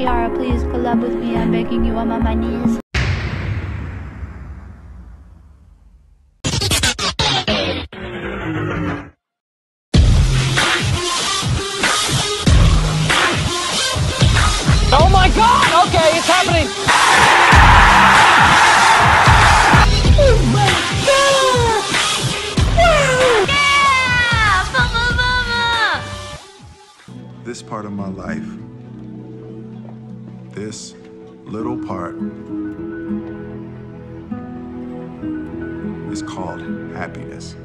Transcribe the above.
Kiara, please collab with me. I'm begging you. I'm on my knees. Oh my god! Okay, it's happening! This part of my life, this little part, is called happiness.